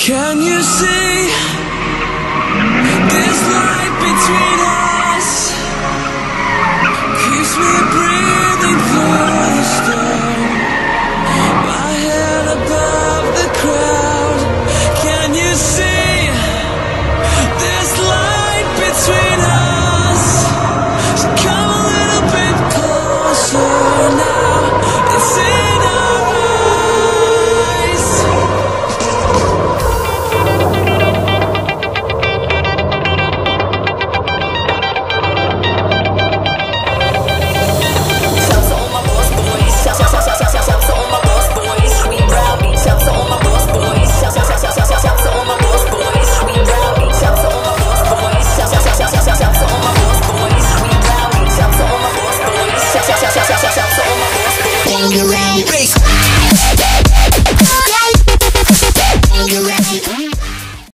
Can you see boys. Bangarang. Bass